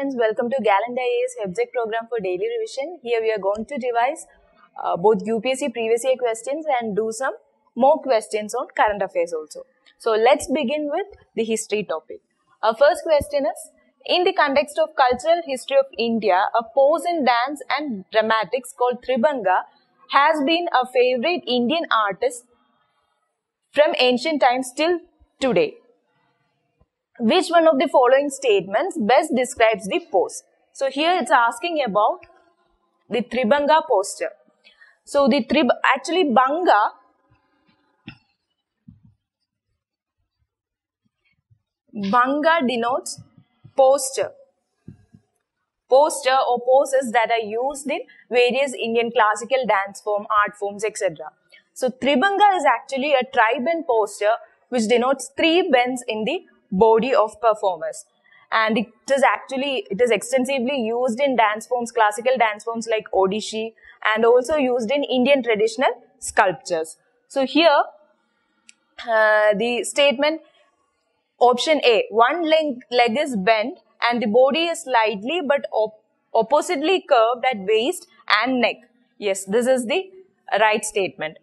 friends, welcome to Gallant IAS program for daily revision. Here we are going to revise uh, both UPSC previous year questions and do some more questions on current affairs also. So let's begin with the history topic. Our first question is, in the context of cultural history of India, a pose in dance and dramatics called Tribanga has been a favorite Indian artist from ancient times till today. Which one of the following statements best describes the pose? So here it's asking about the Tribanga posture. So the trib actually Banga Banga denotes posture. Posture or poses that are used in various Indian classical dance form, art forms, etc. So Tribanga is actually a tribe and posture which denotes three bends in the body of performers. And it is actually, it is extensively used in dance forms, classical dance forms like Odissi and also used in Indian traditional sculptures. So here, uh, the statement option A, one leg, leg is bent and the body is slightly but op oppositely curved at waist and neck. Yes, this is the right statement.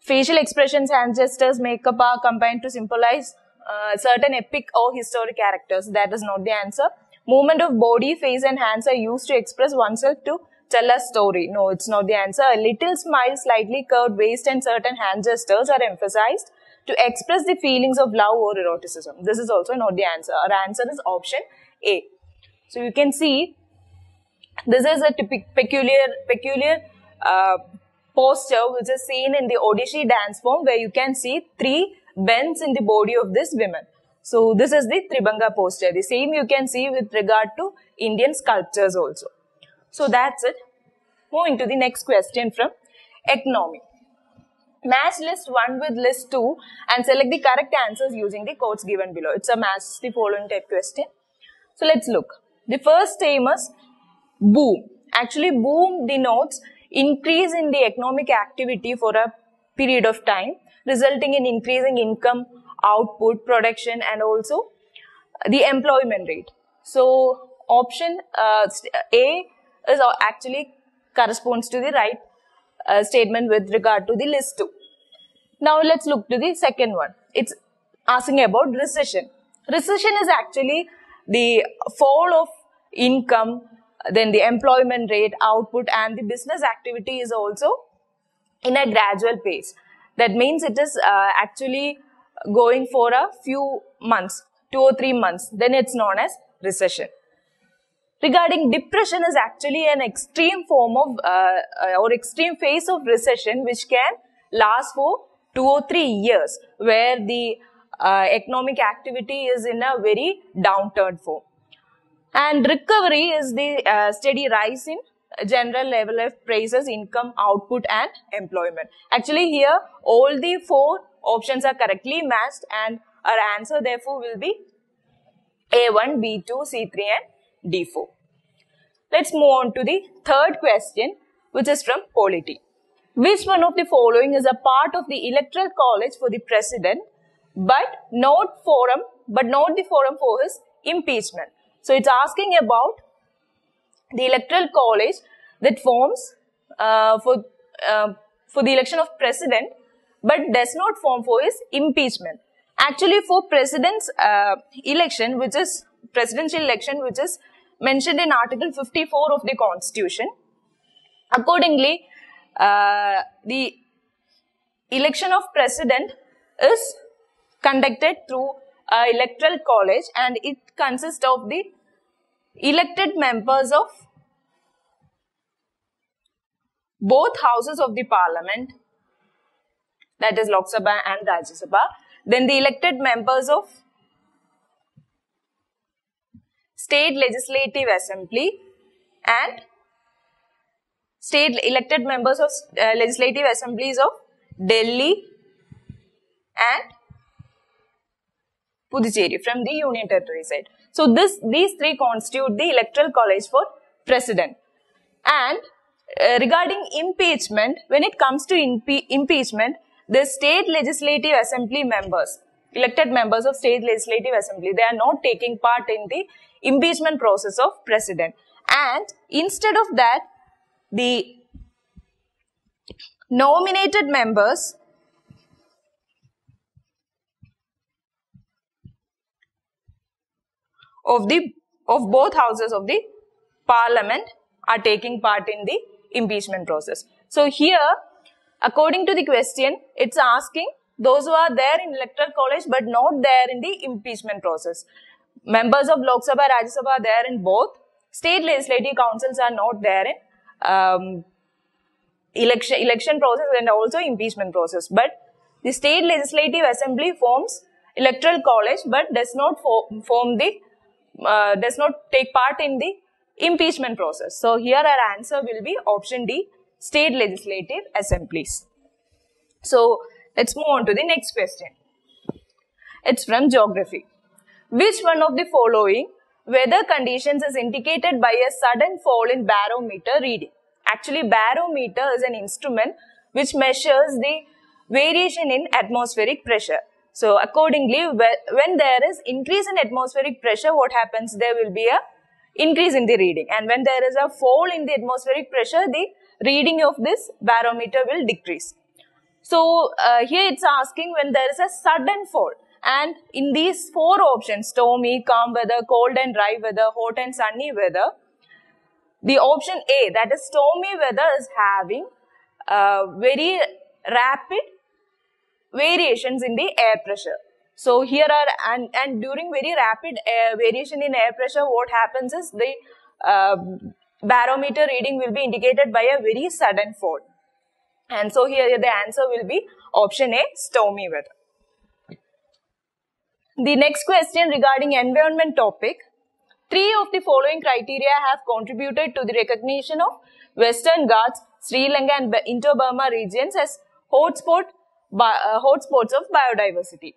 Facial expressions and gestures makeup are combined to symbolize uh, certain epic or historic characters. That is not the answer. Movement of body, face and hands are used to express oneself to tell a story. No, it's not the answer. A little smile, slightly curved waist and certain hand gestures are emphasized to express the feelings of love or eroticism. This is also not the answer. Our answer is option A. So you can see this is a peculiar peculiar uh, posture which is seen in the Odissi dance form where you can see three bends in the body of this women. So this is the Tribanga posture. The same you can see with regard to Indian sculptures also. So that's it. Moving to the next question from economy. Match list 1 with list 2 and select the correct answers using the codes given below. It's a match the following type question. So let's look. The first term is boom. Actually boom denotes increase in the economic activity for a period of time resulting in increasing income, output, production and also the employment rate. So option uh, A is actually corresponds to the right uh, statement with regard to the list 2. Now let's look to the second one. It's asking about recession. Recession is actually the fall of income, then the employment rate, output and the business activity is also in a gradual pace. That means it is uh, actually going for a few months, two or three months. Then it's known as recession. Regarding depression is actually an extreme form of uh, uh, or extreme phase of recession which can last for two or three years where the uh, economic activity is in a very downturn form. And recovery is the uh, steady rise in general level of prices, income, output and employment. Actually here all the four options are correctly matched and our answer therefore will be A1, B2, C3 and D4. Let's move on to the third question which is from polity. Which one of the following is a part of the electoral college for the president but not forum but not the forum for his impeachment. So it's asking about the electoral college that forms uh, for uh, for the election of president but does not form for his impeachment. Actually for president's uh, election which is presidential election which is mentioned in article 54 of the constitution accordingly uh, the election of president is conducted through electoral college and it consists of the elected members of both houses of the parliament, that is Lok Sabha and Rajya Sabha, then the elected members of state legislative assembly and state elected members of uh, legislative assemblies of Delhi and Puducherry from the union territory side. So this these three constitute the electoral college for president. And uh, regarding impeachment, when it comes to impe impeachment, the state legislative assembly members, elected members of state legislative assembly, they are not taking part in the impeachment process of president. And instead of that, the nominated members of the of both houses of the parliament are taking part in the impeachment process. So here, according to the question, it's asking those who are there in electoral college but not there in the impeachment process. Members of Lok Sabha, Rajya Sabha are there in both. State legislative councils are not there in um, election election process and also impeachment process. But the state legislative assembly forms electoral college but does not form, the uh, does not take part in the impeachment process. So here our answer will be option D, state legislative assemblies. So let's move on to the next question. It's from geography. Which one of the following weather conditions is indicated by a sudden fall in barometer reading? Actually, barometer is an instrument which measures the variation in atmospheric pressure. So accordingly, when there is increase in atmospheric pressure, what happens? There will be a increase in the reading. And when there is a fall in the atmospheric pressure, the reading of this barometer will decrease. So uh, here it's asking when there is a sudden fall. And in these four options, stormy, calm weather, cold and dry weather, hot and sunny weather, the option A, that is stormy weather is having uh, very rapid variations in the air pressure. So here are, and, and during very rapid air, variation in air pressure, what happens is the uh, barometer reading will be indicated by a very sudden fall. And so here the answer will be option A, stormy weather. The next question regarding environment topic. Three of the following criteria have contributed to the recognition of Western Ghats, Sri Lanka and Indo-Burma regions as hotspot, uh, hotspots of biodiversity.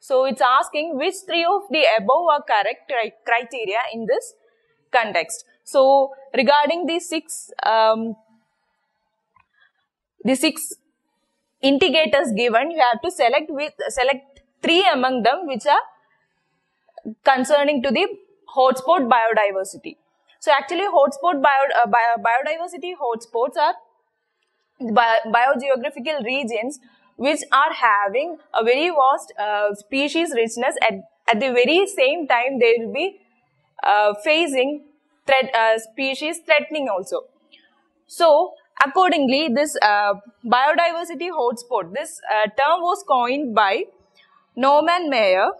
So it's asking which three of the above are correct criteria in this context. So regarding the six, um, the six indicators given, you have to select with select three among them which are concerning to the hotspot biodiversity. So actually hotspot bio, uh, bio, biodiversity hotspots are bio, biogeographical regions which are having a very vast uh, species richness at, at the very same time they will be uh, facing threat, uh, species threatening also. So accordingly this uh, biodiversity hotspot, this uh, term was coined by Norman Myers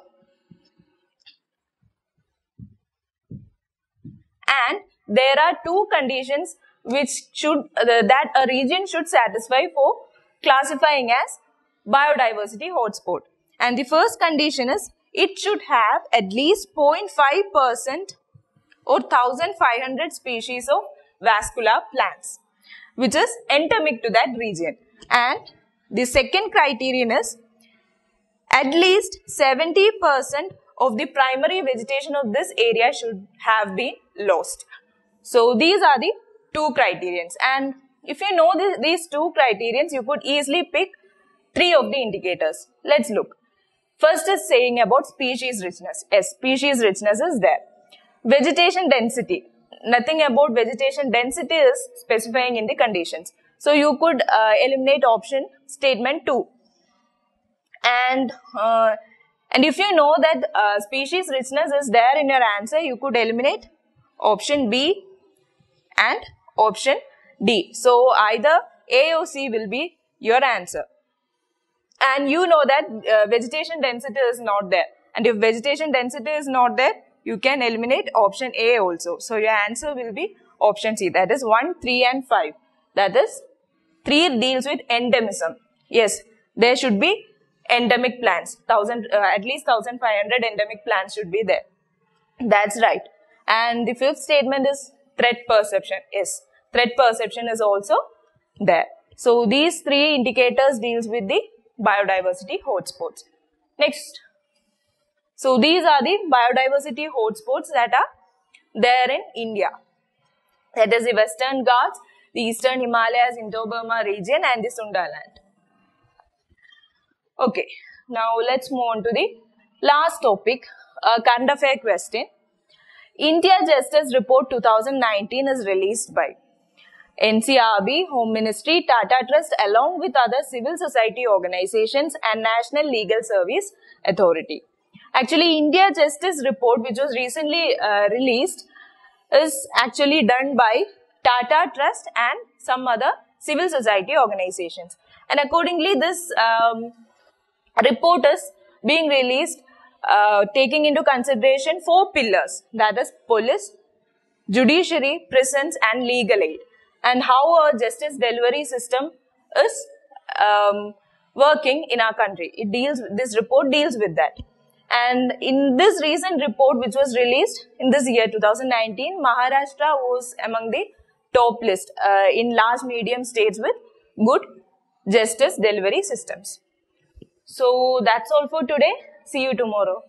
and there are two conditions which should uh, that a region should satisfy for classifying as biodiversity hotspot. And the first condition is it should have at least 0.5% or 1500 species of vascular plants, which is endemic to that region. And the second criterion is at least 70% of the primary vegetation of this area should have been lost. So these are the two criterions. And if you know this, these two criterions, you could easily pick three of the indicators. Let's look. First is saying about species richness. Yes, species richness is there. Vegetation density. Nothing about vegetation density is specifying in the conditions. So you could uh, eliminate option statement 2. And uh, and if you know that uh, species richness is there in your answer, you could eliminate option B and option D. So either A or C will be your answer and you know that uh, vegetation density is not there. And if vegetation density is not there, you can eliminate option A also. So your answer will be option C. That is 1, 3 and 5. That is 3 deals with endemism. Yes, there should be endemic plants. Thousand, uh, at least 1500 endemic plants should be there. That's right. And the fifth statement is threat perception. Yes, threat perception is also there. So these three indicators deals with the biodiversity hotspots. Next. So these are the biodiversity hotspots that are there in India. That is the Western Ghats, the Eastern Himalayas, Indo-Burma region and the Sundaland. Okay, now let's move on to the last topic, a kind of affair question. India Justice Report 2019 is released by NCRB, Home Ministry, Tata Trust along with other civil society organizations and National Legal Service Authority. Actually, India Justice Report which was recently uh, released is actually done by Tata Trust and some other civil society organizations. And accordingly, this um, report is being released uh, taking into consideration four pillars that is police, judiciary, prisons and legal aid and how our justice delivery system is um, working in our country. It deals, this report deals with that. And in this recent report, which was released in this year 2019, Maharashtra was among the top list uh, in large medium states with good justice delivery systems. So that's all for today. See you tomorrow.